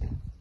Yeah.